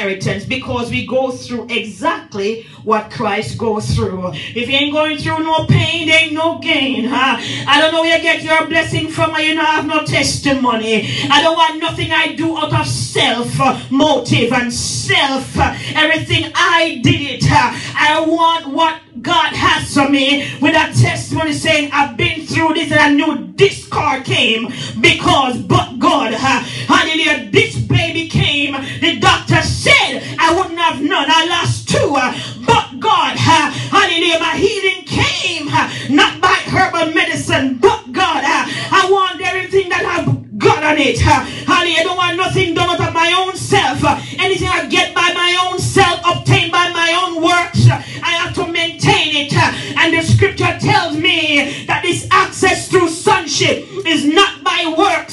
inheritance because we go through exactly what Christ goes through. If you ain't going through no pain, there ain't no gain. Huh? I don't know where you get your blessing from and you don't have no testimony. I don't want nothing I do out of self motive and self uh, everything I did it. I want what God has for me with a testimony saying, I've been through this and I knew this car came because, but God, hallelujah, this baby came. The doctor said I wouldn't have none. I lost two, uh, but God, uh, hallelujah, my healing came uh, not by herbal medicine, but God, I want everything that I've got on it. Hallelujah, I don't want nothing done out of my own self. Anything I get by my own self, obtained by my own works, I have to maintain it. And the scripture tells me that this access through sonship is not by works,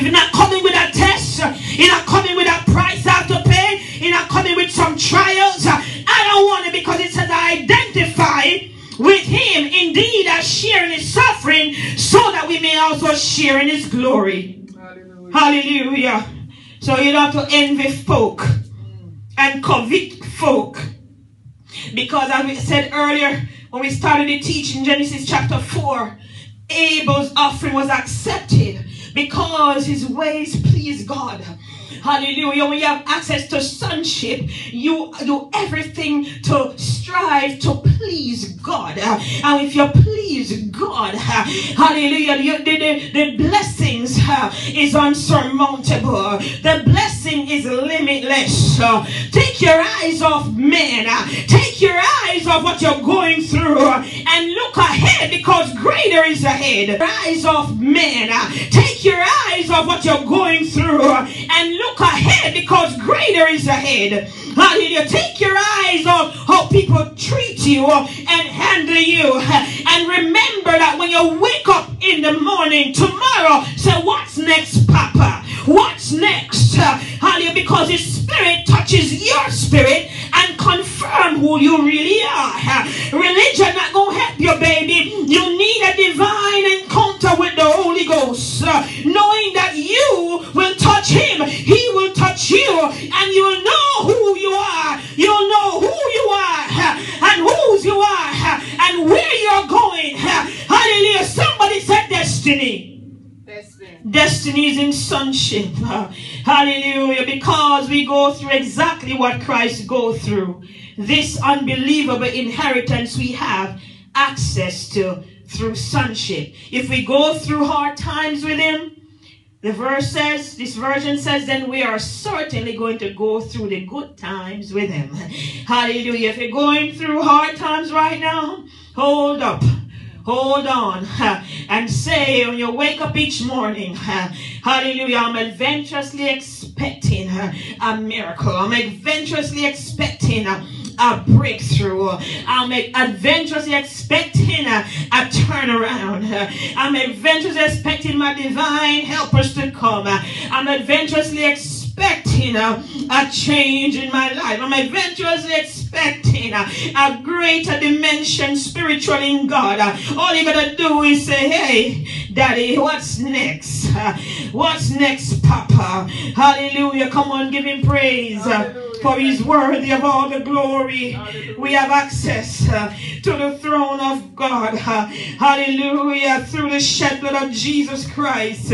If you're not coming with a test, you're not coming with a price have to pay, you're not coming with some trials, I don't want it because it says I identify with him indeed as sharing his suffering so that we may also share in his glory. Hallelujah. Hallelujah. So you don't have to envy folk and covet folk. Because as we said earlier, when we started the teaching, Genesis chapter 4, Abel's offering was accepted because his ways please God. Hallelujah. When you have access to sonship, you do everything to strive to please God. And if you please God, hallelujah, the, the, the blessings uh, is unsurmountable. The blessing is limitless. Take your eyes off men. Take your eyes off what you're going through because greater is ahead. Eyes off men. Take your eyes off what you're going through and look look ahead because greater is ahead. Hallelujah. Take your eyes off how people treat you and handle you. And remember that when you wake up in the morning tomorrow, say, What's next, Papa? What's next? Hallelujah. Because His Spirit touches your spirit and confirm who you really are. Religion not going to help you, baby. You need a divine encounter with the Holy Ghost. Uh, knowing that you will touch Him. He will touch you and you'll know who you are. You'll know who you are uh, and whose you are uh, and where you're going. Hallelujah. Somebody said destiny. Destiny. is in sonship. Hallelujah. Because we go through exactly what Christ go through. This unbelievable inheritance we have access to through sonship. If we go through hard times with him, the verse says, this version says, then we are certainly going to go through the good times with him. Hallelujah. If you're going through hard times right now, hold up. Hold on and say when you wake up each morning, hallelujah, I'm adventurously expecting a miracle. I'm adventurously expecting a breakthrough. I'm adventurously expecting a, a turnaround. I'm adventurously expecting my divine helpers to come. I'm adventurously expecting a, a change in my life. I'm adventurously expecting a, a greater dimension spiritually in God. All you gotta do is say, hey, daddy, what's next? What's next, Papa? Hallelujah. Come on, give him praise. Hallelujah for he's worthy of all the glory. We have access uh, to the throne of God. Uh, hallelujah. Through the shed blood of Jesus Christ.